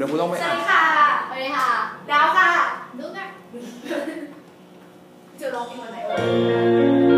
เดี๋ยวกูต้องไปสวัสอ่าน ดีค่ะสวัสดีค่ะ ดาวค่ะ นุ๊กอะจะร้องเพลงวันไหนเอ่